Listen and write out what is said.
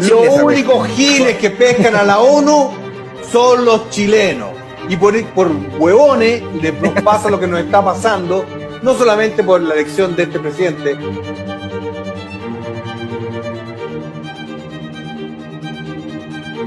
Los únicos giles que pescan a la ONU son los chilenos. Y por, por huevones nos pasa lo que nos está pasando, no solamente por la elección de este presidente,